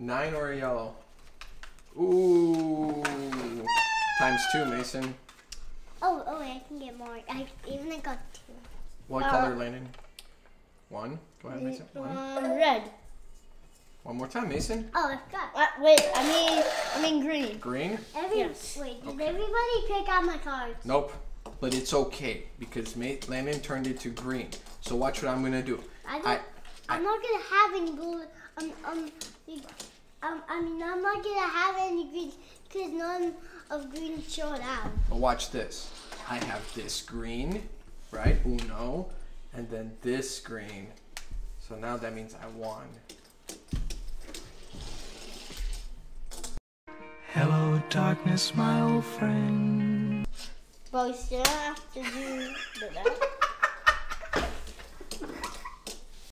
Nine or a yellow. Ooh. Times two, Mason. Oh, oh, I can get more. I even I got two. What Uh, color, Landon? One. Go ahead, Mason. One. Um, red. One more time, Mason. Oh, I forgot. Uh, wait, I mean, I mean green. Green. Every, Yes. Wait, did Okay. everybody pick out my cards? Nope. But it's okay because Ma- Landon turned it to green. So watch what I'm gonna do. I don't, I- I, am not gonna have any gold. Um, um, the- um, I mean, I'm not gonna have any green because none of green showed out. But watch this. I have this green, right? Uno, and then this green. So now that means I won. Hello, darkness, my old friend. But we still have to do the that.